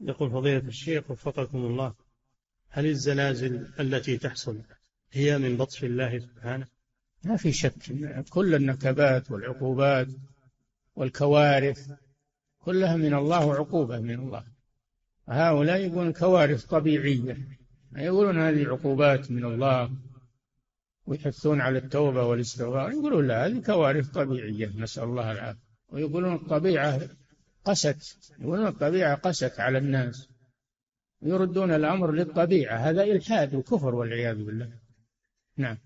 يقول فضيلة الشيخ وفقكم الله هل الزلازل التي تحصل هي من بطش الله سبحانه؟ ما في شك. كل النكبات والعقوبات والكوارث كلها من الله وعقوبة من الله. هؤلاء يقولون كوارث طبيعية. يقولون هذه عقوبات من الله ويحثون على التوبة والاستغفار. يقولون لا هذه كوارث طبيعية نسأل الله العافية. ويقولون الطبيعة قست يقولون الطبيعة قست على الناس. يردون الأمر للطبيعة هذا إلحاد وكفر والعياذ بالله. نعم.